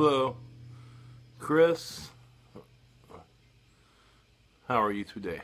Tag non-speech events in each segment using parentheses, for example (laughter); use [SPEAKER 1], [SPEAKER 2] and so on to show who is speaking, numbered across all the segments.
[SPEAKER 1] Hello, Chris. How are you today?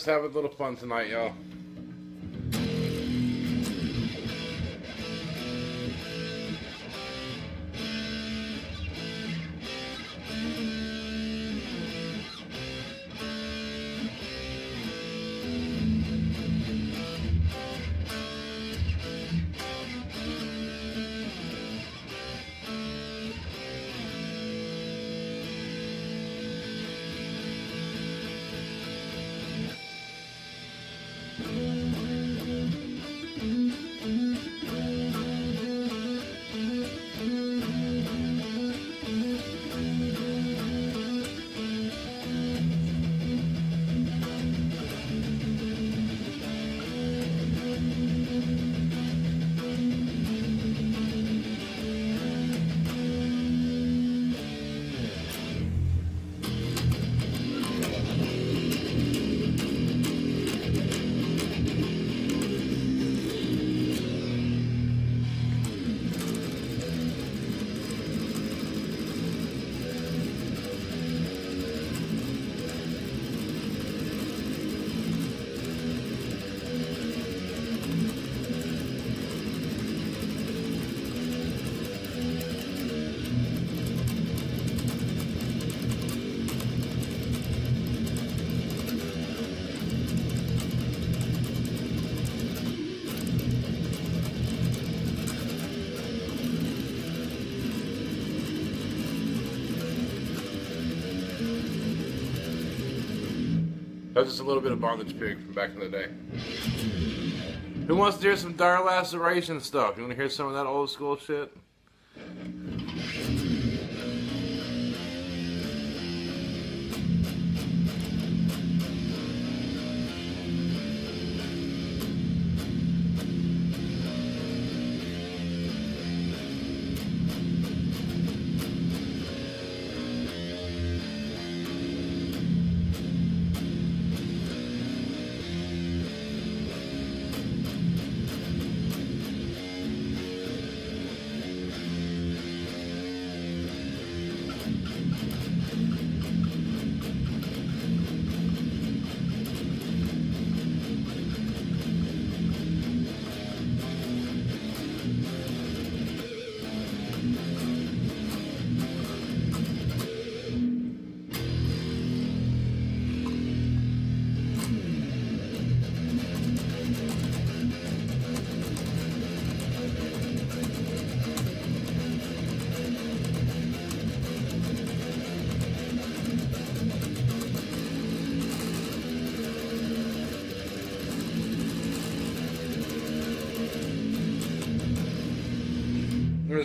[SPEAKER 1] Let's have a little fun tonight, y'all. That's just a little bit of Bondage Pig from back in the day. Who wants to hear some Dire Laceration stuff? You want to hear some of that old school shit?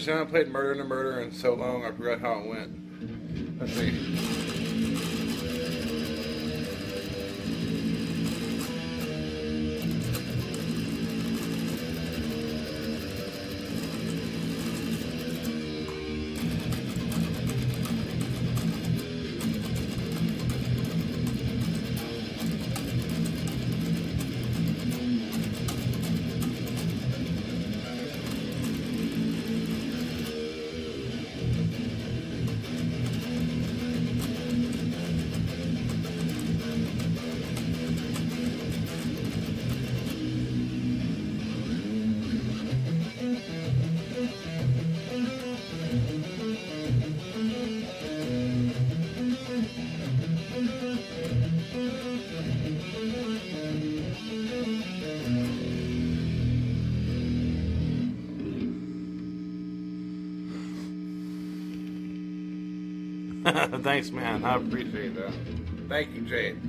[SPEAKER 1] Haven't played Murder in a Murder in so long, I forgot how it went. Thanks, man. I appreciate that. Thank you, Jade.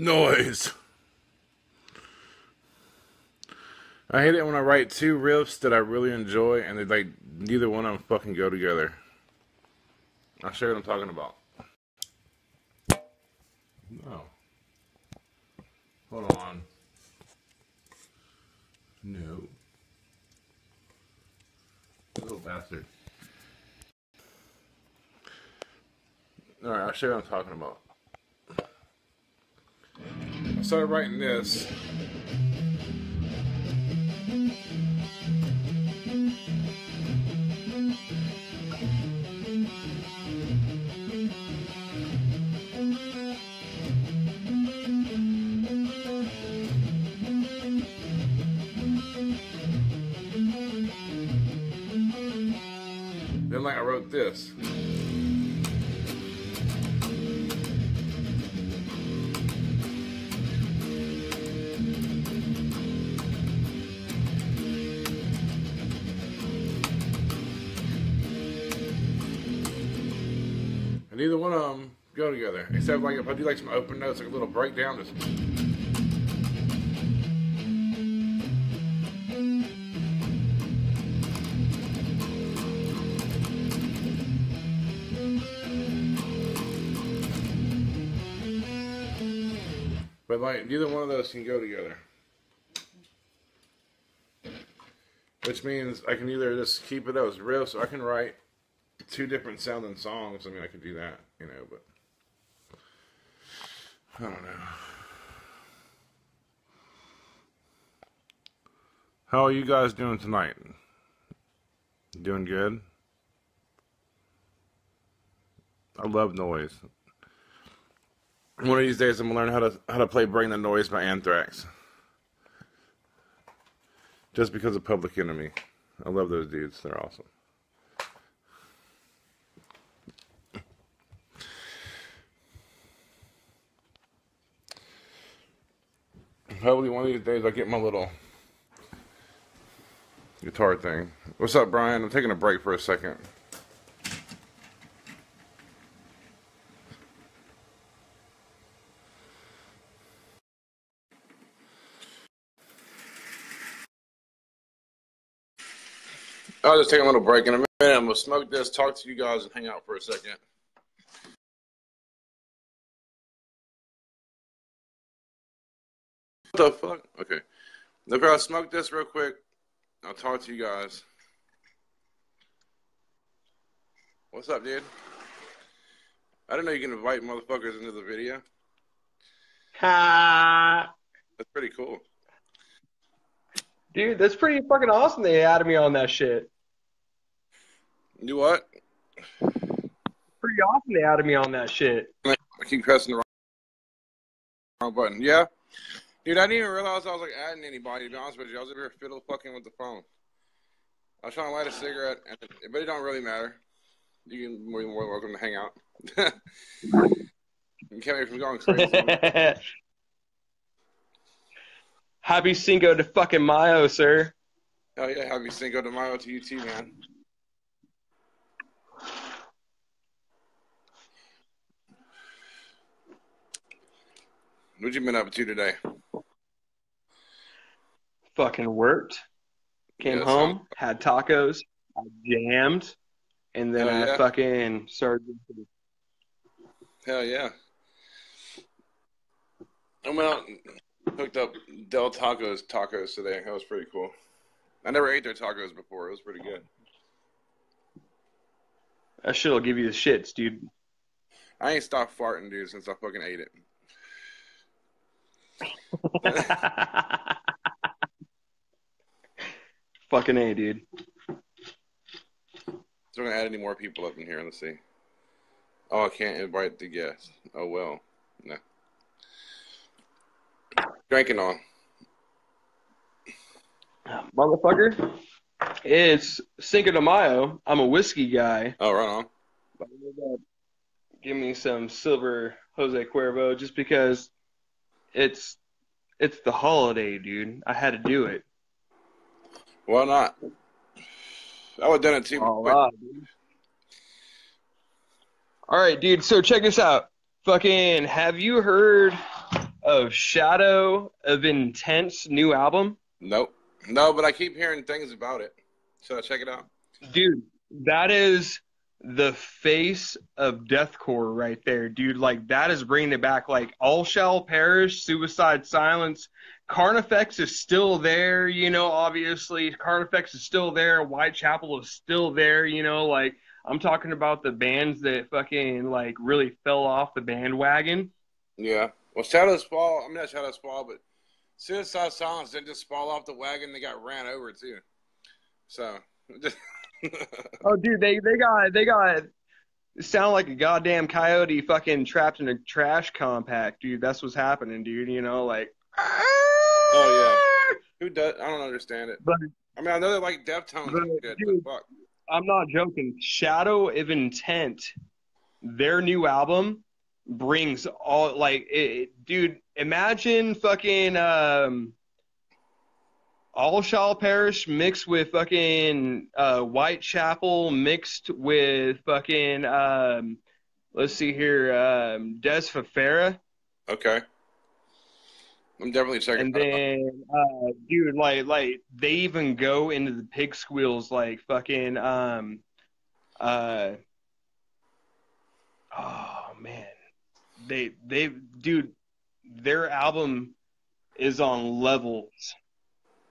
[SPEAKER 1] Noise. I hate it when I write two riffs that I really enjoy and they like neither one of them fucking go together. I'll show you what I'm talking about. No. Hold on. No. Little bastard. Alright, I'll show you what I'm talking about. Started writing this. Together. Except like if I do like some open notes, like a little breakdown, just But like neither one of those can go together. Which means I can either just keep it as riffs or I can write two different sounding songs. I mean I can do that, you know, but I don't know. How are you guys doing tonight? Doing good? I love noise. One of these days, I'm gonna learn how to how to play "Bring the Noise" by Anthrax. Just because of Public Enemy, I love those dudes. They're awesome. Hopefully, one of these days, I get my little guitar thing. What's up, Brian? I'm taking a break for a second. I'll just take a little break in a minute. I'm gonna smoke this, talk to you guys, and hang out for a second. What the fuck? Okay. Look, I'll smoke this real quick. I'll talk to you guys. What's up, dude? I didn't know you can invite motherfuckers into the video.
[SPEAKER 2] Ha!
[SPEAKER 1] That's pretty cool.
[SPEAKER 2] Dude, that's pretty fucking awesome they added me on that shit.
[SPEAKER 1] You what?
[SPEAKER 2] Pretty awesome they added me on that shit.
[SPEAKER 1] I keep pressing the wrong, wrong button. Yeah, dude, I didn't even realize I was like adding anybody. To be honest with you, I was over here fiddle fucking with the phone. I was trying to light a cigarette, and, but it don't really matter. You can more than welcome to hang out. (laughs) you can't make from going crazy.
[SPEAKER 2] Happy Cinco de fucking Mayo, sir.
[SPEAKER 1] Oh yeah, happy Cinco de Mayo to you too, man. What you been up to today?
[SPEAKER 2] Fucking worked. Came
[SPEAKER 1] Yes,
[SPEAKER 2] home, had tacos, I jammed, and then
[SPEAKER 1] Hell
[SPEAKER 2] I
[SPEAKER 1] yeah.
[SPEAKER 2] fucking started.
[SPEAKER 1] Hell yeah. I went out and hooked up Del Tacos tacos today. That was pretty cool. I never ate their tacos before. It was pretty good.
[SPEAKER 2] That shit'll give you the shits, dude.
[SPEAKER 1] I ain't stopped farting, dude, since I fucking ate it. (laughs) (laughs) (laughs)
[SPEAKER 2] fucking A, dude.
[SPEAKER 1] So I'm gonna add any more people up in here. Let's see. Oh, I can't invite the guests. Oh well. No. Drinking on.
[SPEAKER 2] Motherfucker. It's Cinco de Mayo. I'm a whiskey guy.
[SPEAKER 1] Oh, right on.
[SPEAKER 2] But I ended up Give me some silver Jose Cuervo just because it's it's the holiday, dude. I had to do it.
[SPEAKER 1] Why not? I would have done it too.
[SPEAKER 2] All
[SPEAKER 1] but
[SPEAKER 2] right, dude. All right, dude. So check this out. Fucking, have you heard of Shadow of Intent's new album?
[SPEAKER 1] Nope. No, but I keep hearing things about it. Should I check it out?
[SPEAKER 2] Dude, that is the face of deathcore right there, dude. Like that is bringing it back. Like All Shall Perish, Suicide Silence, Carnifex is still there. You know, obviously Carnifex is still there. Whitechapel is still there. You know, like I'm talking about the bands that fucking like really fell off the bandwagon.
[SPEAKER 1] Yeah. Well, Shadows Fall. I mean, not Shadows Fall, but Suicide Silence didn't just fall off the wagon; they got ran over too. So. (laughs) (laughs)
[SPEAKER 2] oh, dude, they they got they got sound like a goddamn coyote fucking trapped in a trash compact, dude. That's what's happening, dude. You know, like.
[SPEAKER 1] Oh yeah. (laughs) Who does? I don't understand it.
[SPEAKER 2] But
[SPEAKER 1] I mean, I know they're like Deftones,
[SPEAKER 2] But, dude,
[SPEAKER 1] but fuck.
[SPEAKER 2] I'm not joking. Shadow of Intent, their new album brings all like, it, dude. Imagine fucking um, All Shall Perish mixed with fucking uh, Whitechapel mixed with fucking um, let's see here, um, Dez Fafara.
[SPEAKER 1] Okay. I'm definitely checking.
[SPEAKER 2] And then, uh, dude, like, like they even go into the pig squeals, like fucking, um, uh, oh man, they, they, dude, their album is on levels,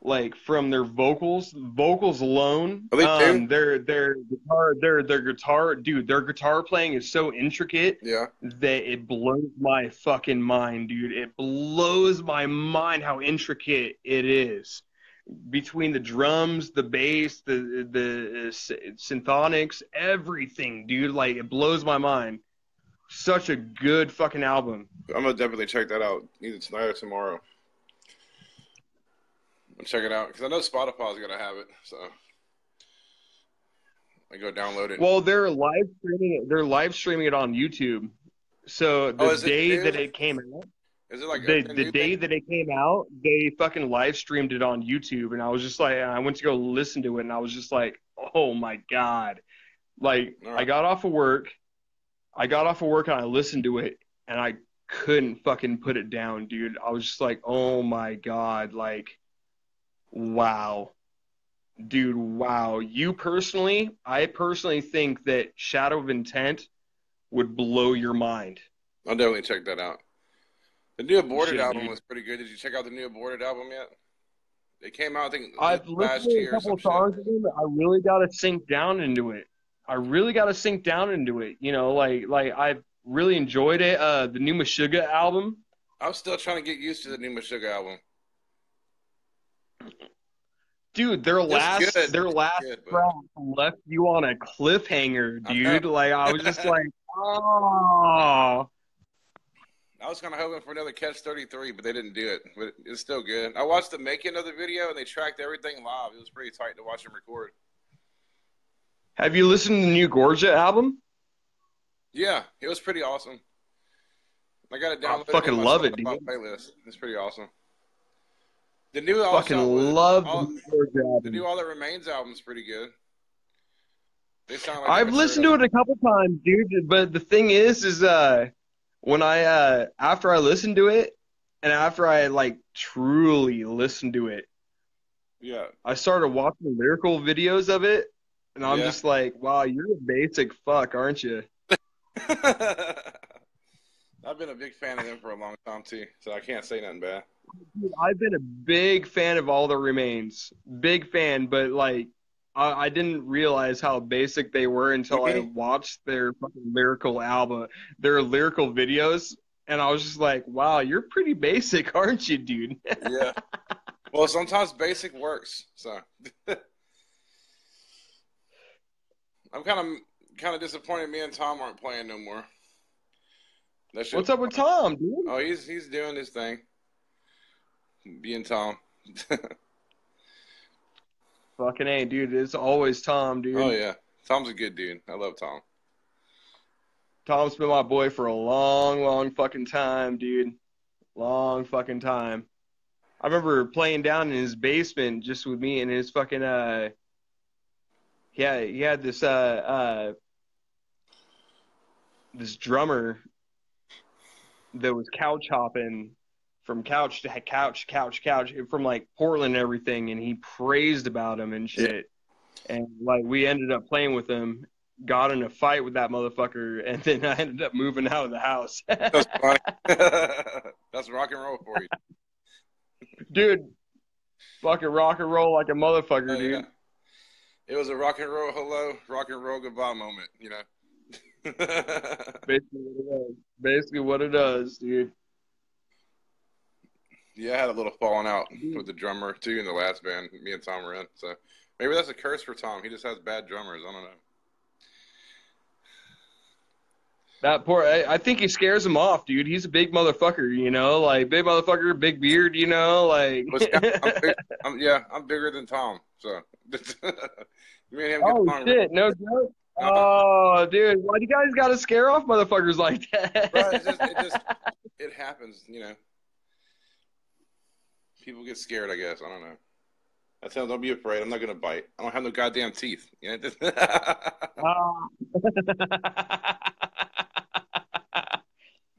[SPEAKER 2] like from their vocals, vocals alone.
[SPEAKER 1] Are they
[SPEAKER 2] um, their, their guitar, their, their guitar, dude, their guitar playing is so intricate
[SPEAKER 1] Yeah.
[SPEAKER 2] that it blows my fucking mind, dude. It blows my mind how intricate it is between the drums, the bass, the the uh, sy- symphonics, everything, dude. Like it blows my mind. Such a good fucking album.
[SPEAKER 1] I'm gonna definitely check that out either tonight or tomorrow. I'll check it out because I know Spotify's gonna have it, so I go download it.
[SPEAKER 2] Well, they're live streaming it. They're live streaming it on YouTube. So the
[SPEAKER 1] Oh, is it
[SPEAKER 2] day that it came out,
[SPEAKER 1] Is it like
[SPEAKER 2] the, the day
[SPEAKER 1] thing?
[SPEAKER 2] that it came out, they fucking live streamed it on YouTube, and I was just like, I went to go listen to it, and I was just like, oh my god, like
[SPEAKER 1] All
[SPEAKER 2] I got off of work, I got off of work and I listened to it, and I couldn't fucking put it down, dude. I was just like, oh my god, like, wow, dude, wow. You personally, I personally think that Shadow of Intent would blow your mind.
[SPEAKER 1] I'll definitely check that out. The new Aborted
[SPEAKER 2] Shit,
[SPEAKER 1] album
[SPEAKER 2] dude.
[SPEAKER 1] was pretty good. Did you check out the new Aborted album yet? It came out, I think,
[SPEAKER 2] I've
[SPEAKER 1] last
[SPEAKER 2] listened
[SPEAKER 1] year
[SPEAKER 2] a couple of songs
[SPEAKER 1] shit.
[SPEAKER 2] of them. I really got to sink down into it. I really got to sink down into it. You know, like like I've really enjoyed it. Uh, the new Meshuggah album,
[SPEAKER 1] I'm still trying to get used to the new Meshuggah album.
[SPEAKER 2] Dude. Their last
[SPEAKER 1] good.
[SPEAKER 2] their last
[SPEAKER 1] good,
[SPEAKER 2] track left you on a cliffhanger, dude. Like I was just like, (laughs) oh,
[SPEAKER 1] I was kind of hoping for another Catch 33, but they didn't do it. But it's still good. I watched the making of the video, and they tracked everything live. It was pretty tight to watch them record.
[SPEAKER 2] have you listened to the new Gojira album?
[SPEAKER 1] Yeah, it was pretty awesome. I got it downloaded. I fucking
[SPEAKER 2] love it, dude.
[SPEAKER 1] Playlist. It's pretty awesome. The new All
[SPEAKER 2] Fucking love
[SPEAKER 1] all,
[SPEAKER 2] the new Gojira
[SPEAKER 1] the new All That Remains album's pretty good. They sound like
[SPEAKER 2] I've listened to it a couple times, dude. But the thing is, is uh, when I uh, after I listened to it, and after I like truly listened to it,
[SPEAKER 1] Yeah,
[SPEAKER 2] I started watching lyrical videos of it, and I'm
[SPEAKER 1] Yeah.
[SPEAKER 2] just like, wow, you're a basic fuck, aren't you? (laughs)
[SPEAKER 1] I've been a big fan of them for a long time too, so I can't say nothing bad.
[SPEAKER 2] Dude, I've been a big fan of All That Remains, big fan, but like. I, I didn't realize how basic they were until I watched their fucking lyrical album, their lyrical videos, and I was just like, "Wow, you're pretty basic, (laughs) aren't you, dude?" (laughs)
[SPEAKER 1] Yeah. well, sometimes basic works, so (laughs) I'm kind of kind of disappointed. Me and Tom aren't playing no more.
[SPEAKER 2] What's up with Tom, dude?
[SPEAKER 1] Oh, he's he's doing his thing. Being Tom. (laughs)
[SPEAKER 2] Fucking A, dude. It's always Tom, dude.
[SPEAKER 1] oh yeah, Tom's a good dude. I love Tom.
[SPEAKER 2] Tom's been my boy for a long, long fucking time, dude. Long fucking time. I remember playing down in his basement just with me and his fucking uh yeah, he had this uh uh this drummer that was couch hopping from couch to couch, couch, couch, from like Portland and everything, and he praised about him and shit. And like we ended up playing with him, got in a fight with that motherfucker, and then I ended up moving out of the house. (laughs)
[SPEAKER 1] That's funny. (laughs) That's rock and roll for you.
[SPEAKER 2] dude, fucking rock and roll like a motherfucker,
[SPEAKER 1] Oh,
[SPEAKER 2] dude.
[SPEAKER 1] yeah. It was a rock and roll hello, rock and roll goodbye moment, you know. (laughs)
[SPEAKER 2] Basically what it does. Basically what it does, dude.
[SPEAKER 1] Yeah, I had a little falling out mm-hmm. with the drummer too in the last band me and Tom were in. So maybe that's a curse for Tom. He just has bad drummers. I don't know.
[SPEAKER 2] That poor, I, I think he scares him off, dude. He's a big motherfucker, you know, like big motherfucker, big beard, you know, like.
[SPEAKER 1] I'm (laughs) big, I'm, yeah, I'm bigger than Tom. So (laughs) me and him
[SPEAKER 2] oh
[SPEAKER 1] along.
[SPEAKER 2] shit, no joke. Uh-huh. Oh, dude, why do you guys gotta scare off motherfuckers like that?
[SPEAKER 1] Bro, it just, it just (laughs) it happens, you know. People get scared, I guess. I don't know. I tell them, don't be afraid. I'm not gonna bite. I don't have no goddamn teeth. (laughs) You know?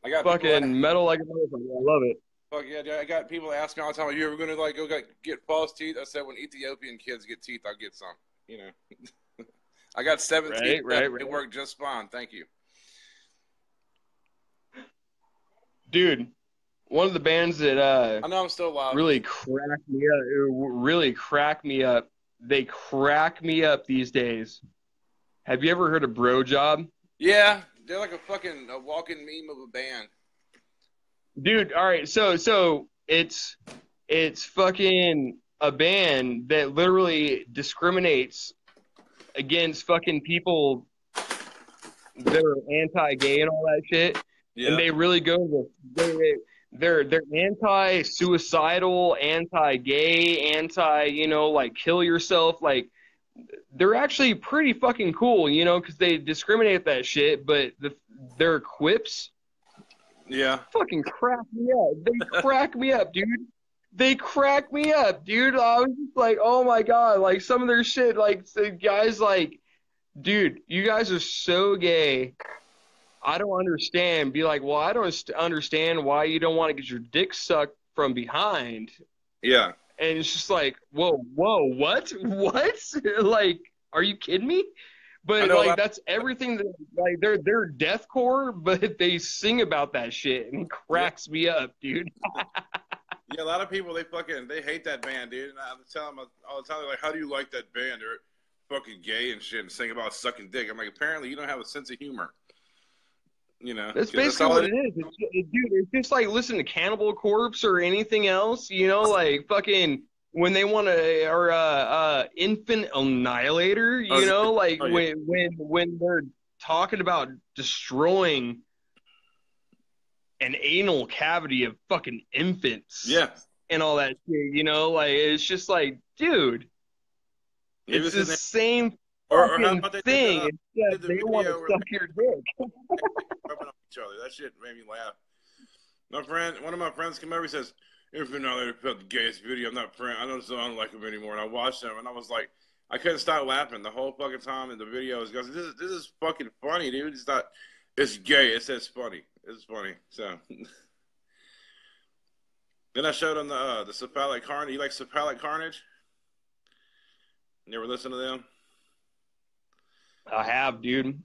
[SPEAKER 1] I got that-
[SPEAKER 2] Fucking metal like a motherfucker. I love it.
[SPEAKER 1] Fuck yeah, dude. I got people ask me all the time, "Are you ever gonna like go get, get false teeth?" I said, "When Ethiopian kids get teeth, I'll get some." You know, (laughs) I got seven
[SPEAKER 2] Right,
[SPEAKER 1] teeth.
[SPEAKER 2] right, right.
[SPEAKER 1] It worked just fine. Thank you.
[SPEAKER 2] Dude, one of the bands that uh
[SPEAKER 1] I know I'm still alive.
[SPEAKER 2] really crack me up, really crack me up. They crack me up these days. Have you ever heard of Brojob?
[SPEAKER 1] Yeah, they're like a fucking a walking meme of a band.
[SPEAKER 2] Dude, all right, so so it's it's fucking a band that literally discriminates against fucking people that are anti-gay and all that shit.
[SPEAKER 1] Yeah,
[SPEAKER 2] and they really go with they, they're they're anti-suicidal, anti-gay, anti you know like kill yourself like they're actually pretty fucking cool, you know, because they discriminate that shit, but the, their quips
[SPEAKER 1] yeah.
[SPEAKER 2] fucking crack me up. They crack me up, dude. They crack me up, dude. I was just like, oh my god, like some of their shit, like the guys, like, dude, you guys are so gay. I don't understand. Be like, well, I don't understand why you don't want to get your dick sucked from behind.
[SPEAKER 1] Yeah.
[SPEAKER 2] And it's just like, whoa, whoa, what, (laughs) what? (laughs) like, are you kidding me? But
[SPEAKER 1] know
[SPEAKER 2] like,
[SPEAKER 1] that-
[SPEAKER 2] that's everything that like they're they're deathcore, (laughs) but they sing about that shit and it cracks me up, dude.
[SPEAKER 1] Yeah, a lot of people they fucking they hate that band, dude. And I tell them all the time, like, "How do you like that band? They're fucking gay and shit and sing about sucking dick." I'm like, apparently you don't have a sense of humor. You know,
[SPEAKER 2] That's basically
[SPEAKER 1] all
[SPEAKER 2] what it is. It's, it, dude, it's just like listening to Cannibal Corpse or anything else, you know, like fucking when they want to, or uh, uh, Infant Annihilator, you
[SPEAKER 1] Oh,
[SPEAKER 2] know, like
[SPEAKER 1] oh, yeah.
[SPEAKER 2] when when when they're talking about destroying an anal cavity of fucking infants,
[SPEAKER 1] Yeah,
[SPEAKER 2] and all that shit, you know, like it's just like, dude, it's the same
[SPEAKER 1] or, or how about they
[SPEAKER 2] thing.
[SPEAKER 1] did,
[SPEAKER 2] It's
[SPEAKER 1] did the
[SPEAKER 2] they want to
[SPEAKER 1] video where-
[SPEAKER 2] suck your dick. (laughs)
[SPEAKER 1] rubbing on each other. That shit made me laugh. My friend, one of my friends came over. He says, "If you're not felt the gayest video, I'm not friend. I don't, I don't like him anymore." And I watched him, and I was like, I couldn't stop laughing the whole fucking time in the video. Goes, this is this is fucking funny, dude. It's not. It's gay. It's says funny. It's funny. So. (laughs) then I showed him the uh, the cephalic carnage. You like cephalic carnage? You ever listen to them?
[SPEAKER 2] I have, dude.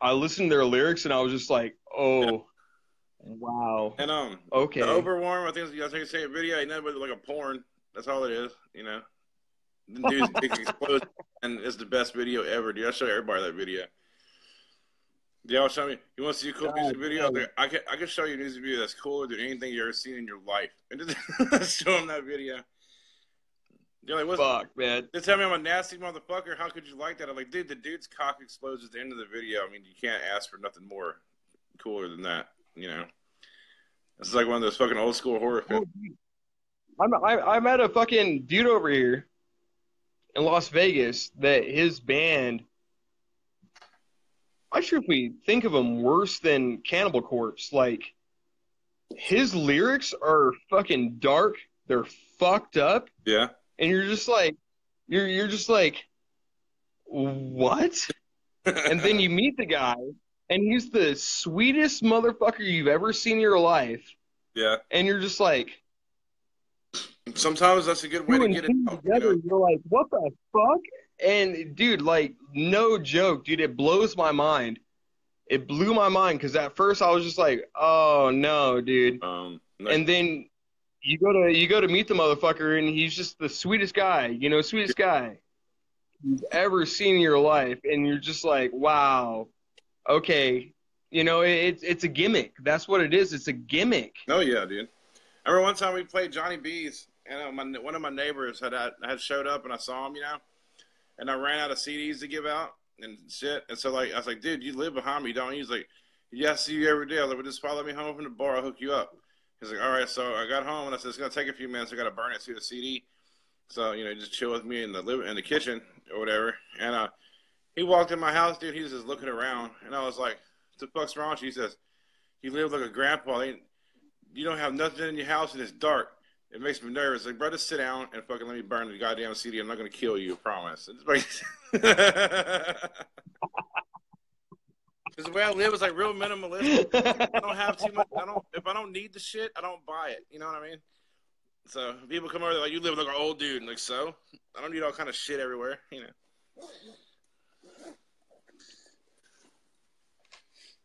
[SPEAKER 2] I listened to their lyrics and I was just like, oh, wow.
[SPEAKER 1] And um,
[SPEAKER 2] Okay.
[SPEAKER 1] The overwarm, I think it's, I think it's a video. Ain't nothing but like a porn. That's all it is, you know. The dude's (laughs) dick explodes, and it's the best video ever, dude. I show everybody that video. Y'all show me. You want to see a cool
[SPEAKER 2] God,
[SPEAKER 1] music video?
[SPEAKER 2] yeah.
[SPEAKER 1] I can I can show you a music video that's cooler than anything you ever seen in your life. And (laughs) just show them that video. They're like, what's,
[SPEAKER 2] Fuck, man.
[SPEAKER 1] they tell me I'm a nasty motherfucker. How could you like that? I'm like, dude, the dude's cock explodes at the end of the video. I mean, you can't ask for nothing more cooler than that, you know. This is like one of those fucking old school horror films.
[SPEAKER 2] I'm, I, I met a fucking dude over here in Las Vegas that his band, I'm sure if we think of him worse than Cannibal Corpse. Like, his lyrics are fucking dark. They're fucked up.
[SPEAKER 1] Yeah.
[SPEAKER 2] And you're just like you're you're just like what and then you (laughs) meet the guy and he's the sweetest motherfucker you've ever seen in your life
[SPEAKER 1] Yeah.
[SPEAKER 2] and you're just like
[SPEAKER 1] Sometimes that's a good way to get it out. you
[SPEAKER 2] together.
[SPEAKER 1] know?
[SPEAKER 2] You're like, what the fuck? And dude, like, no joke, dude, it blows my mind. It blew my mind because at first I was just like, oh no, dude.
[SPEAKER 1] Um, no-
[SPEAKER 2] And then you go to you go to meet the motherfucker, and he's just the sweetest guy, you know, sweetest guy you've ever seen in your life, and you're just like, wow, okay, you know, it, it's it's a gimmick. That's what it is. It's a gimmick.
[SPEAKER 1] Oh yeah, dude. I remember one time we played Johnny B's, and uh, my, one of my neighbors had had showed up, and I saw him, you know, and I ran out of CDs to give out and shit, and so like I was like, dude, you live behind me, don't you? He's like, see you every day. I was like, well, just follow me home from the bar, I'll hook you up. He's like, all right. So I got home, and I said, it's gonna take a few minutes. I gotta burn it through the CD. So you know, just chill with me in the living in the kitchen or whatever. And uh, he walked in my house, dude. He was just looking around, and I was like, "What the fuck's wrong?" with you?" He says, "You live like a grandpa. You don't have nothing in your house and it's dark. It makes me nervous. Like, brother, sit down and fucking let me burn the goddamn CD. I'm not gonna kill you, I promise. (laughs) (laughs) Because the way I live is like real minimalist. I don't have too much. I don't. If I don't need the shit, I don't buy it. You know what I mean? So people come over, like, "You live like an old dude," and like, so I don't need all kind of shit everywhere. You know?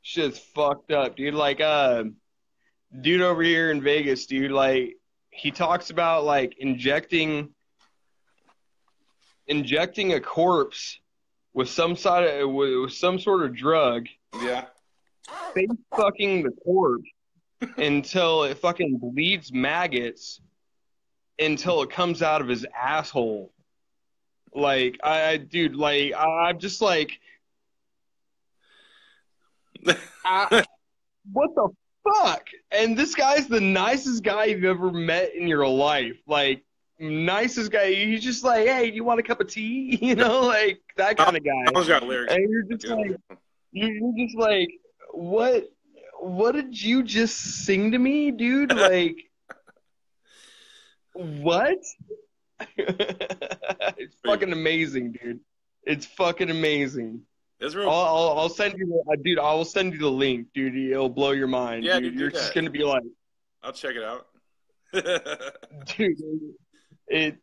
[SPEAKER 2] Shit's fucked up, dude. Like, uh, dude over here in Vegas, dude, like, he talks about like injecting, injecting a corpse with some sort of with some sort of drug,
[SPEAKER 1] Yeah.
[SPEAKER 2] face fucking the corpse until it fucking bleeds maggots until it comes out of his asshole. Like, I, I dude, like, I, I'm just like. I, what the fuck? And this guy's the nicest guy you've ever met in your life. Like, nicest guy. He's just like, hey, do you want a cup of tea? (laughs) You know, like that kind of
[SPEAKER 1] I
[SPEAKER 2] guy.
[SPEAKER 1] almost got lyrics.
[SPEAKER 2] And you're just like, you're just like, what? What did you just sing to me, dude? (laughs) Like, what? (laughs) it's fucking amazing, dude. It's fucking amazing.
[SPEAKER 1] It's
[SPEAKER 2] I'll. I'll, I'll send you, the, uh, dude. I will send you the link, dude. It'll blow your mind.
[SPEAKER 1] Yeah,
[SPEAKER 2] dude.
[SPEAKER 1] dude,
[SPEAKER 2] You're just
[SPEAKER 1] that.
[SPEAKER 2] gonna be like,
[SPEAKER 1] I'll check it out. (laughs)
[SPEAKER 2] dude. It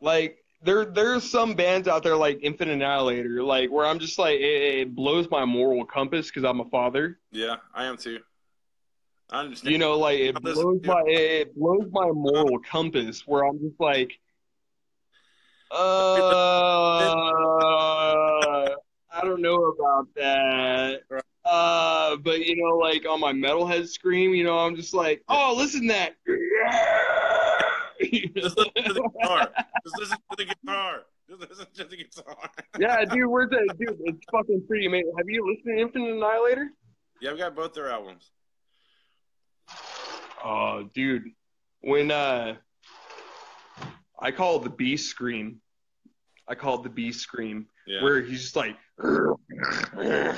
[SPEAKER 2] like there there's some bands out there like Infant Annihilator, like where I'm just like it, it blows my moral compass because I'm a father.
[SPEAKER 1] yeah, I am too. I understand.
[SPEAKER 2] You know, like it
[SPEAKER 1] I'm
[SPEAKER 2] blows my it blows my moral compass where I'm just like, uh, I don't know about that. Uh, but you know, like on my metalhead scream, you know, I'm just like, oh, listen to that.
[SPEAKER 1] Just listen to the guitar. Just listen to the guitar. Just listen to the guitar.
[SPEAKER 2] yeah, dude, where's that? Dude, it's fucking pretty man. Have you listened to Infant Annihilator?
[SPEAKER 1] Yeah, I've got both their albums.
[SPEAKER 2] Oh, dude, when uh, I call it the beast scream. I call it the beast scream,
[SPEAKER 1] Yeah.
[SPEAKER 2] where he's just like,
[SPEAKER 1] Yeah.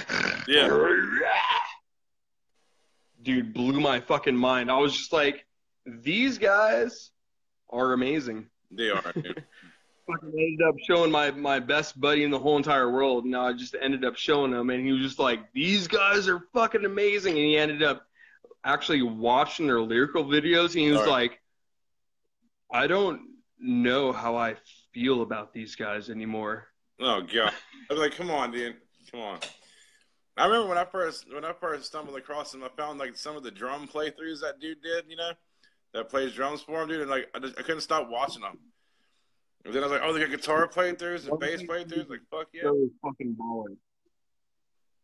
[SPEAKER 2] dude, blew my fucking mind. I was just like, these guys are amazing.
[SPEAKER 1] They are. (laughs)
[SPEAKER 2] Fucking ended up showing my my best buddy in the whole entire world, and I just ended up showing him, and he was just like, these guys are fucking amazing, and he ended up actually watching their lyrical videos, and he was
[SPEAKER 1] Alright.
[SPEAKER 2] like, I don't know how I feel about these guys anymore.
[SPEAKER 1] Oh god. I was like, come on, dude. Come on. I remember when I first when I first stumbled across him, I found like some of the drum playthroughs that dude did, you know, that plays drums for him, dude, and like I, just, I couldn't stop watching them. And then I was like, oh, they got guitar playthroughs and bass playthroughs. Like, fuck yeah.
[SPEAKER 2] So fucking balling.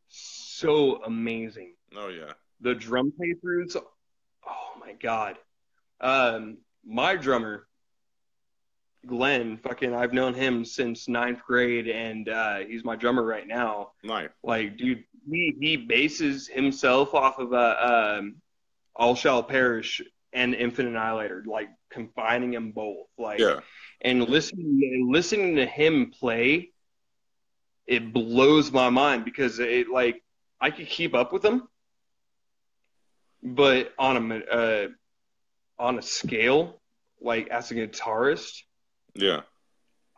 [SPEAKER 2] So amazing.
[SPEAKER 1] Oh yeah.
[SPEAKER 2] the drum playthroughs. Oh my god. Um, my drummer, Glenn, fucking, I've known him since ninth grade, and uh, he's my drummer right now.
[SPEAKER 1] Nice.
[SPEAKER 2] Like, dude, he he bases himself off of uh, um, All Shall Perish and Infant Annihilator, like combining them both. Like,
[SPEAKER 1] Yeah.
[SPEAKER 2] and listening listening to him play, it blows my mind because it like I could keep up with him, but on a uh, on a scale like as a guitarist,
[SPEAKER 1] Yeah.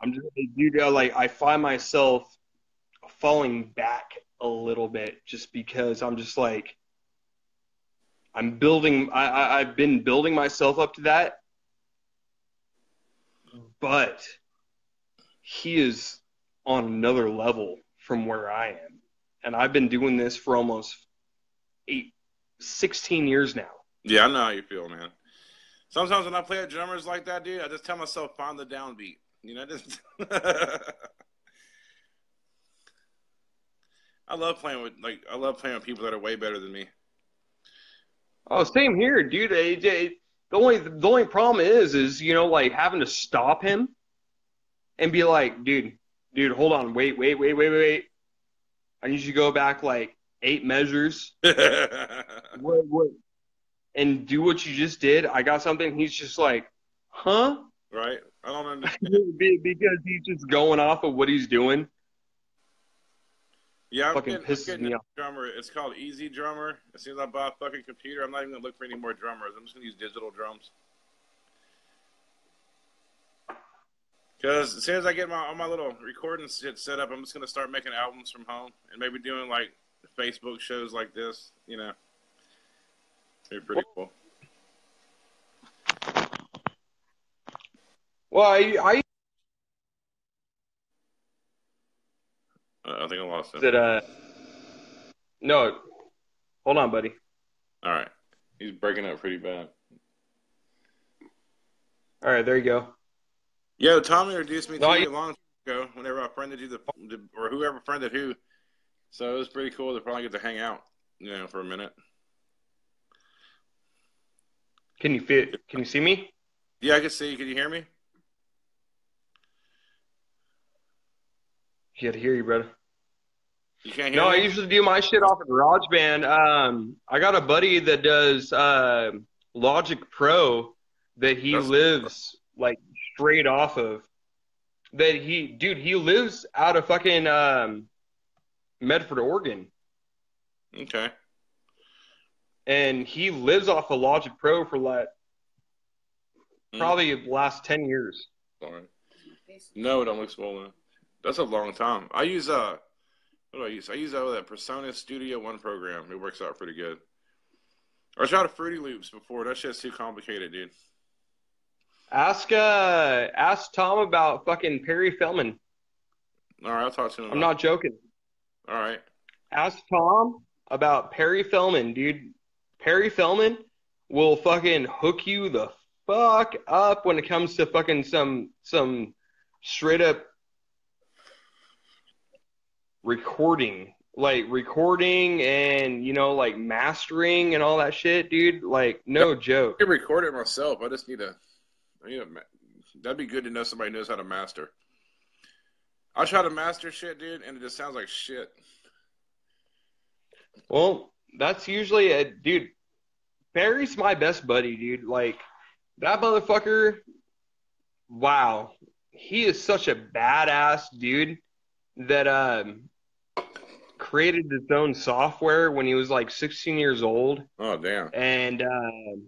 [SPEAKER 2] I'm just dude. uh, Like I find myself falling back a little bit just because I'm just like I'm building. I, I I've been building myself up to that, but he is on another level from where I am, and I've been doing this for almost eight, 16 years now.
[SPEAKER 1] Yeah, I know how you feel, man. Sometimes when I play at drummers like that, dude, I just tell myself find the downbeat. You know, (laughs) just I love playing with like I love playing with people that are way better than me.
[SPEAKER 2] Oh, same here, dude. AJ, the only the only problem is is you know like having to stop him and be like, dude, dude, hold on, wait, wait, wait, wait, wait. I need you to go back like eight measures. (laughs) what, what, and do what you just did. I got something. He's just like, huh?
[SPEAKER 1] right? I don't (laughs) understand.
[SPEAKER 2] because he's just going off of what he's doing.
[SPEAKER 1] Yeah, I'm
[SPEAKER 2] Fucking
[SPEAKER 1] getting,
[SPEAKER 2] pisses
[SPEAKER 1] I'm getting
[SPEAKER 2] me
[SPEAKER 1] a
[SPEAKER 2] off.
[SPEAKER 1] drummer. It's called EZdrummer. As soon as I buy a fucking computer, I'm not even gonna look for any more drummers. I'm just gonna use digital drums. Because as soon as I get my all my little recording shit set up, I'm just gonna start making albums from home and maybe doing like Facebook shows like this. You know, they're pretty cool.
[SPEAKER 2] Well, I, I
[SPEAKER 1] I think I lost him.
[SPEAKER 2] that uh, no, hold on, buddy.
[SPEAKER 1] All right, he's breaking up pretty bad.
[SPEAKER 2] All right, there you go.
[SPEAKER 1] Yo, Tommy introduced me to
[SPEAKER 2] No,
[SPEAKER 1] you
[SPEAKER 2] you-
[SPEAKER 1] a long time ago. Whenever I friended you, the, the or whoever friended who, so it was pretty cool to probably get to hang out, you know, for a minute.
[SPEAKER 2] Can you fit? Can you see me?
[SPEAKER 1] Yeah, I can see. you. Can you hear me?
[SPEAKER 2] To hear you, brother.
[SPEAKER 1] You can't hear
[SPEAKER 2] No, I usually do my shit off of GarageBand. Um, I got a buddy that does uh, Logic Pro that he
[SPEAKER 1] That's-
[SPEAKER 2] lives like straight off of. That he, dude, he lives out of fucking um, Medford, Oregon,
[SPEAKER 1] Okay.
[SPEAKER 2] and he lives off of Logic Pro for like
[SPEAKER 1] Mm.
[SPEAKER 2] probably the last ten years.
[SPEAKER 1] Sorry. No, it don't look swollen. That's a long time. I use uh, what do I use? I use uh, that PreSonus Studio One program. It works out pretty good. I tried Fruity Loops before. That shit's too complicated, dude.
[SPEAKER 2] Ask uh, ask Tom about fucking Perry Feldman.
[SPEAKER 1] All right, I'll talk to him.
[SPEAKER 2] I'm not joking.
[SPEAKER 1] All right.
[SPEAKER 2] Ask Tom about Perry Feldman, dude. Perry Feldman will fucking hook you the fuck up when it comes to fucking some some straight up recording. Like recording and you know, like mastering and all that shit, dude. Like no joke.
[SPEAKER 1] I can record it myself. I just need a. I need a. That'd be good to know somebody knows how to master. I try to master shit, dude, and it just sounds like shit.
[SPEAKER 2] Well, that's usually a dude. Barry's my best buddy, dude. Like that motherfucker. Wow, he is such a badass dude that um created his own software when he was like 16 years old,
[SPEAKER 1] Oh damn,
[SPEAKER 2] and um,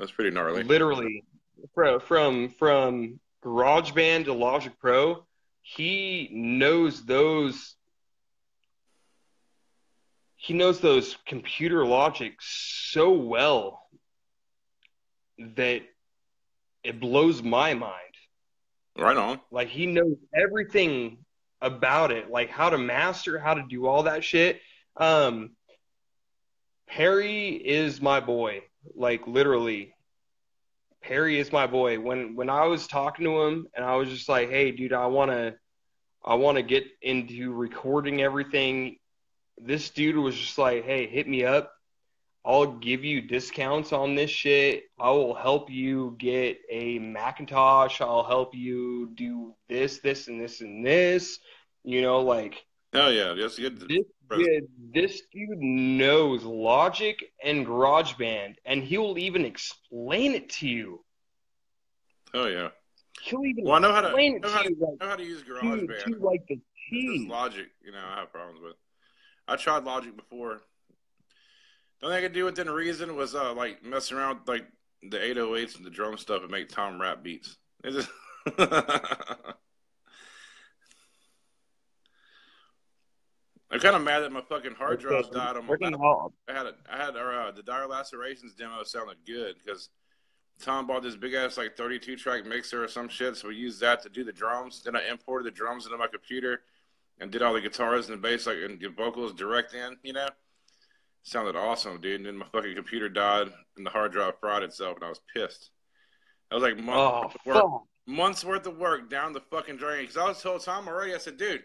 [SPEAKER 1] that's pretty gnarly.
[SPEAKER 2] literally from from from GarageBand to Logic Pro, he knows those. He knows those computer logic so well that it blows my mind.
[SPEAKER 1] Right on.
[SPEAKER 2] Like he knows everything about it, like how to master, how to do all that shit. Um, Perry is my boy. Like literally, Perry is my boy. When when I was talking to him and I was just like, "Hey, dude, I wanna, I wanna get into recording everything." This dude was just like, "Hey, hit me up. I'll give you discounts on this shit. I will help you get a Macintosh. I'll help you do this, this, and this, and this. You know, like
[SPEAKER 1] Oh, yeah, good.
[SPEAKER 2] this dude, this dude knows Logic and GarageBand, and he will even explain it to you.
[SPEAKER 1] Oh, yeah.
[SPEAKER 2] He'll even
[SPEAKER 1] Well, I know how to know
[SPEAKER 2] to
[SPEAKER 1] how to,
[SPEAKER 2] like
[SPEAKER 1] know how to use GarageBand.
[SPEAKER 2] to like the T.
[SPEAKER 1] Logic, you know, I have problems with. I tried Logic before. The only thing I could do within reason was uh, like messing around with, like the 808s and the drum stuff and make Tom rap beats. Just (laughs) I'm kind of mad that my fucking hard drives died on my
[SPEAKER 2] Freaking
[SPEAKER 1] laptop.
[SPEAKER 2] hell.
[SPEAKER 1] I had a, I had uh, the Dire Lacerations demo sounded good because Tom bought this big ass like 32 track mixer or some shit, so we used that to do the drums. Then I imported the drums into my computer and did all the guitars and the bass like and the vocals direct in. You know, sounded awesome, dude. And then my fucking computer died and the hard drive fried itself, and I was pissed. I was like months,
[SPEAKER 2] Oh,
[SPEAKER 1] worth, of work,
[SPEAKER 2] fuck.
[SPEAKER 1] months worth of work down the fucking drain. Because I was told Tom already. I said, dude.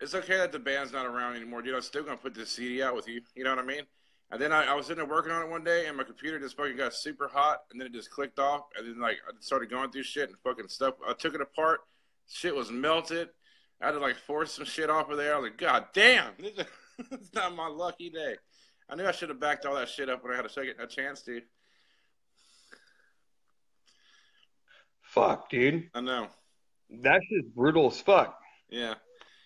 [SPEAKER 1] It's okay that the band's not around anymore, dude. I'm still gonna put this CD out with you. You know what I mean? And then I, I was sitting there working on it one day, and my computer just fucking got super hot, and then it just clicked off, and then like I started going through shit and fucking stuff. I took it apart, shit was melted. I had to like force some shit off of there. I was like, God damn, (laughs) (laughs) it's not my lucky day. I knew I should have backed all that shit up when I had a second a chance to.
[SPEAKER 2] Fuck, dude.
[SPEAKER 1] I know.
[SPEAKER 2] That's just brutal as fuck.
[SPEAKER 1] Yeah.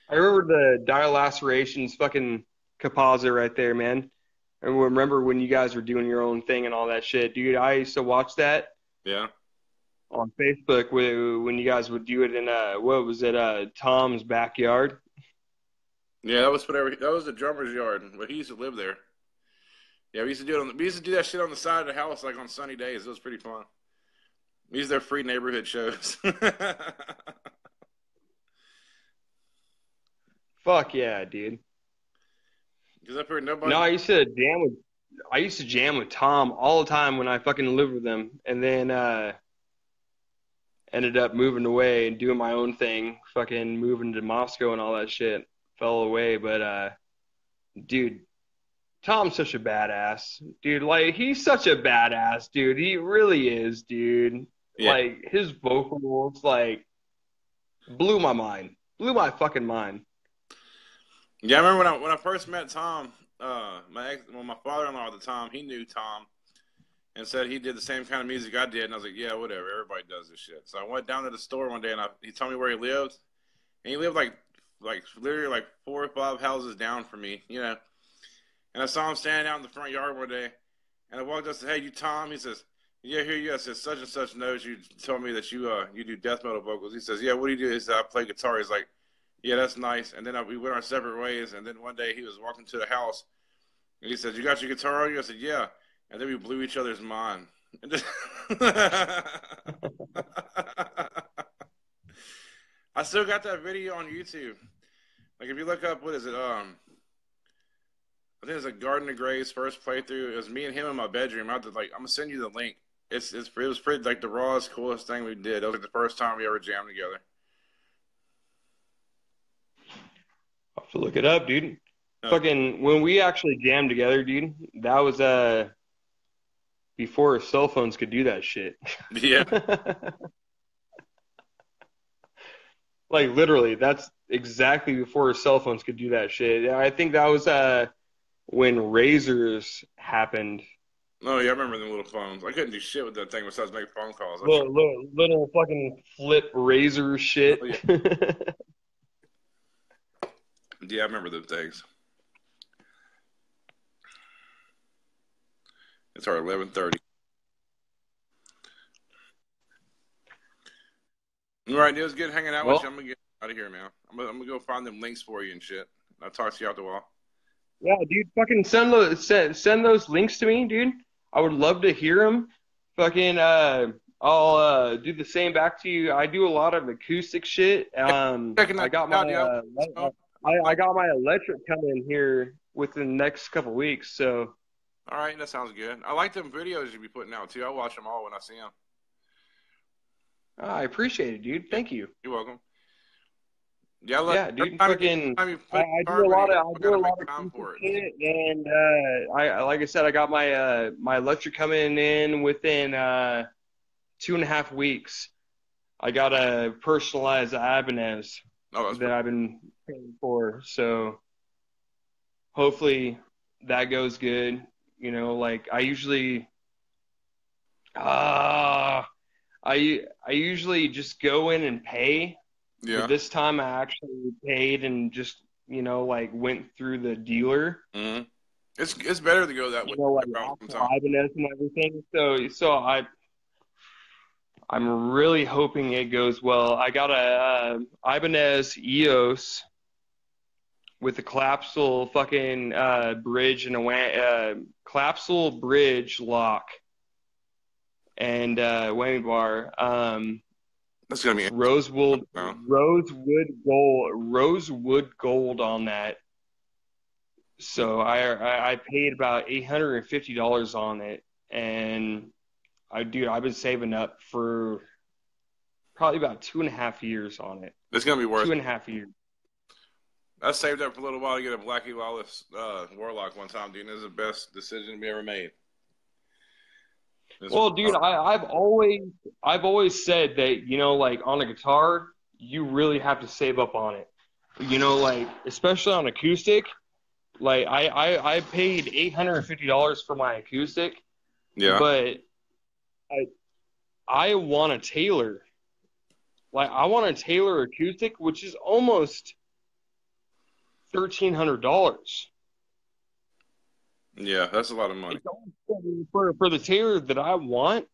[SPEAKER 2] I remember the Dire Lacerations fucking composite right there, man. I remember when you guys were doing your own thing and all that shit, dude. I used to watch that
[SPEAKER 1] Yeah.
[SPEAKER 2] on Facebook when when you guys would do it in uh what was it uh Tom's backyard.
[SPEAKER 1] Yeah, that was whatever. That was the drummer's yard, but he used to live there. Yeah, we used to do it. On the, we used to do that shit on the side of the house, like on sunny days. It was pretty fun. These are free neighborhood shows. (laughs)
[SPEAKER 2] Fuck yeah, dude.
[SPEAKER 1] Because up here, nobody.
[SPEAKER 2] No, I used to jam with I used to jam with Tom all the time when I fucking lived with him, and then uh ended up moving away and doing my own thing, fucking moving to Moscow and all that shit. Fell away, but uh dude, Tom's such a badass. Dude, like he's such a badass, dude. He really is, dude.
[SPEAKER 1] Yeah.
[SPEAKER 2] Like his vocals like blew my mind. Blew my fucking mind.
[SPEAKER 1] Yeah, I remember when I when I first met Tom. Uh, my ex, well, my father-in-law at the time, he knew Tom, and said he did the same kind of music I did. And I was like, yeah, whatever. Everybody does this shit. So I went down to the store one day, and I, he told me where he lived, and he lived like like literally like four or five houses down from me, you know. And I saw him standing out in the front yard one day, and I walked up and said, "Hey, you Tom?" He says, "Yeah, here you." I said, "Such and such knows you told me that you uh you do death metal vocals." He says, "Yeah, what do you do?" He said, "I play guitar." He's like, "Yeah, that's nice." And then uh, we went our separate ways. And then one day he was walking to the house, and he said, "You got your guitar on you?" I said, "Yeah." And then we blew each other's mind. (laughs) (laughs) I still got that video on YouTube. Like if you look up what is it? Um, I think it's like Garden of Grace first playthrough. It was me and him in my bedroom. I had to, like I'm gonna send you the link. It's it's it was pretty like the rawest, coolest thing we did. It was like the first time we ever jammed together.
[SPEAKER 2] I'll have to look it up, dude. Fucking when we actually jammed together, dude, that was uh before cell phones could do that shit.
[SPEAKER 1] Yeah, (laughs)
[SPEAKER 2] like literally, that's exactly before cell phones could do that shit. I think that was uh when razors happened.
[SPEAKER 1] no, yeah, I remember the little phones. I couldn't do shit with that thing besides make phone calls.
[SPEAKER 2] Little, little, little fucking flip razor shit.
[SPEAKER 1] Oh, Yeah, (laughs) I remember those things. It's our eleven thirty. All right, it was good hanging out
[SPEAKER 2] Well-
[SPEAKER 1] with you. I'm gonna get out of here, man. I'm gonna, I'm gonna go find them links for you and shit. I'll talk to you out the wall.
[SPEAKER 2] Yeah, dude, fucking send those send, send those links to me, dude. I would love to hear them. Fucking, uh, I'll uh, do the same back to you. I do a lot of acoustic shit. Um, (laughs) I got my uh, I, I got my electric coming here within the next couple weeks. So
[SPEAKER 1] All right, that sounds good. I like them videos you be putting out too. I watch them all when I see them.
[SPEAKER 2] Uh, I appreciate it, dude. Thank you.
[SPEAKER 1] You're welcome. Yeah, I love,
[SPEAKER 2] Yeah, dude.
[SPEAKER 1] every time you-
[SPEAKER 2] Fucking. I, do a lot of I do a lot of
[SPEAKER 1] for it.
[SPEAKER 2] and uh, I like I said, I got my uh, my electric coming in within uh, two and a half weeks. I got a personalized Ibanez
[SPEAKER 1] Oh,
[SPEAKER 2] that I've been paying for, so hopefully that goes good. You know, like I usually, ah, I I usually just go in and pay.
[SPEAKER 1] yeah.
[SPEAKER 2] But this time I actually paid and just, you know, like went through the dealer,
[SPEAKER 1] hmm It's it's better to go that way.
[SPEAKER 2] you know, like
[SPEAKER 1] around
[SPEAKER 2] Apple
[SPEAKER 1] sometimes.
[SPEAKER 2] Ibanez and everything. So, so I, I'm really hoping it goes well. I got a uh, Ibanez EOS with a collapsible fucking uh, bridge and a uh, collapsible bridge lock and uh, whammy bar. Um,
[SPEAKER 1] That's gonna be
[SPEAKER 2] rosewood rosewood gold rosewood gold on that. So I I, I paid about eight hundred and fifty dollars on it, and I dude I've been saving up for probably about two and a half years on it.
[SPEAKER 1] it's gonna be worth.
[SPEAKER 2] Two
[SPEAKER 1] it.
[SPEAKER 2] and a half years.
[SPEAKER 1] I saved up for a little while to get a Blackie Lawless uh, Warlock one time, dude. This is the best decision we ever made.
[SPEAKER 2] Well, dude, I, I've always I've always said that you know, like on a guitar, you really have to save up on it. You know, like especially on acoustic. Like I I, I paid eight hundred and fifty dollars for my acoustic,
[SPEAKER 1] yeah,
[SPEAKER 2] but I I want a Taylor. Like I want a Taylor acoustic, which is almost thirteen hundred dollars.
[SPEAKER 1] Yeah, that's a lot of money.
[SPEAKER 2] For for the Taylor that I want,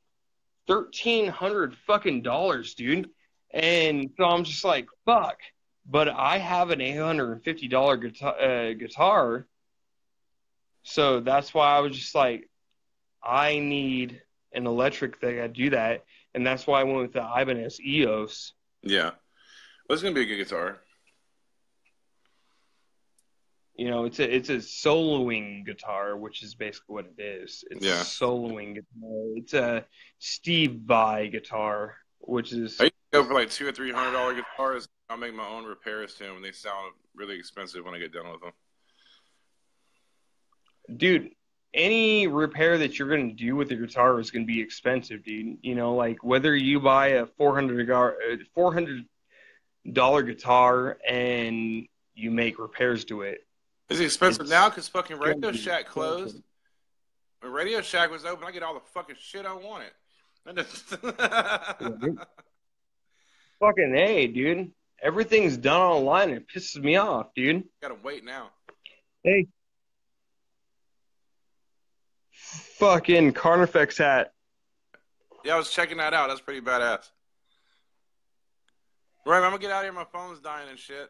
[SPEAKER 2] thirteen hundred fucking dollars, dude. And so I'm just like, fuck. But I have an eight hundred and fifty dollar guitar, uh, guitar, so that's why I was just like, I need an electric that can do that, and that's why I went with the Ibanez EOS.
[SPEAKER 1] Yeah, well, it's gonna be a good guitar.
[SPEAKER 2] You know, it's a it's a soloing guitar, which is basically what it is. It's
[SPEAKER 1] Yeah.
[SPEAKER 2] a soloing guitar. It's a Steve Vai guitar, which is
[SPEAKER 1] I used to go for like two or three hundred dollar guitars. I'll make my own repairs to them, and they sound really expensive when I get done with them.
[SPEAKER 2] dude. Any repair that you're gonna do with your guitar is gonna be expensive, dude. You know, like whether you buy a four hundred uh, four hundred dollar guitar and you make repairs to it.
[SPEAKER 1] Is it expensive
[SPEAKER 2] It's
[SPEAKER 1] now because fucking Radio Shack closed? When Radio Shack was open, I get all the fucking shit I wanted. (laughs) I just-
[SPEAKER 2] Fucking hey, dude. Everything's done online. It pisses me off, dude.
[SPEAKER 1] Gotta wait now.
[SPEAKER 2] Hey. Fucking Carnifex hat.
[SPEAKER 1] Yeah, I was checking that out. That's pretty badass. Right, I'm gonna get out of here. My phone's dying and shit.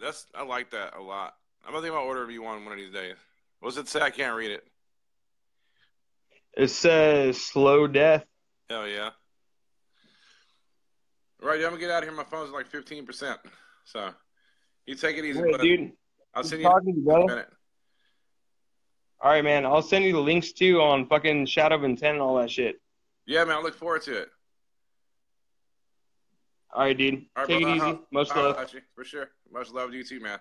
[SPEAKER 1] That's I like that a lot. I'm gonna think about ordering you one one of these days. What's it say? I can't read it.
[SPEAKER 2] It says slow death.
[SPEAKER 1] Hell yeah. Right, I'm gonna get out of here. My phone's like 15 percent. So you take it easy, buddy.
[SPEAKER 2] dude.
[SPEAKER 1] I'll send you
[SPEAKER 2] talking
[SPEAKER 1] a minute.
[SPEAKER 2] All right, man. I'll send you the links too on fucking Shadow of Intent and all that shit.
[SPEAKER 1] Yeah, man. I look forward to it.
[SPEAKER 2] All right, dude.
[SPEAKER 1] All right,
[SPEAKER 2] Take it easy. Much love.
[SPEAKER 1] for sure. Much love to you too, man.